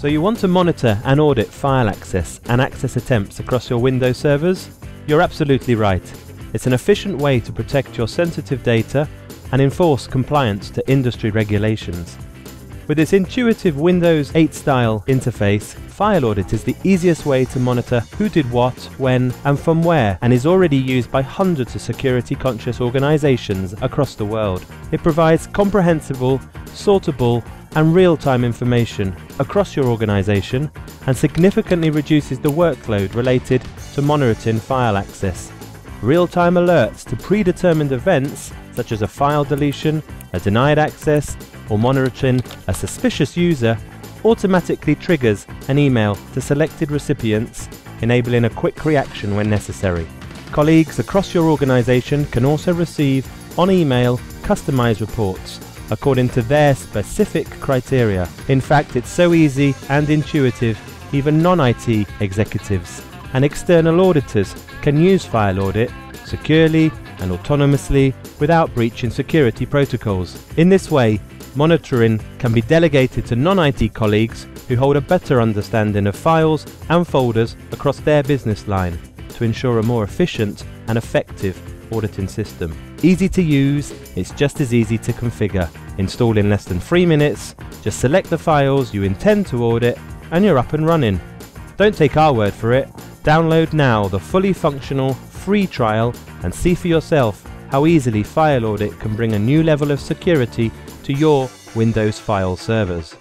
So you want to monitor and audit file access and access attempts across your Windows servers? You're absolutely right. It's an efficient way to protect your sensitive data and enforce compliance to industry regulations. With its intuitive Windows 8 style interface, FileAudit is the easiest way to monitor who did what, when, and from where, and is already used by hundreds of security conscious organizations across the world. It provides comprehensible, sortable, and real-time information across your organization and significantly reduces the workload related to monitoring file access. Real-time alerts to predetermined events such as a file deletion, a denied access, or monitoring a suspicious user automatically triggers an email to selected recipients, enabling a quick reaction when necessary. Colleagues across your organization can also receive on email customized reports according to their specific criteria. In fact, it's so easy and intuitive, even non-IT executives and external auditors can use FileAudit securely and autonomously without breaching security protocols. In this way, monitoring can be delegated to non-IT colleagues who hold a better understanding of files and folders across their business line to ensure a more efficient and effective auditing system. Easy to use, it's just as easy to configure. Install in less than 3 minutes, just select the files you intend to audit and you're up and running. Don't take our word for it, download now the fully functional free trial and see for yourself how easily FileAudit can bring a new level of security to your Windows file servers.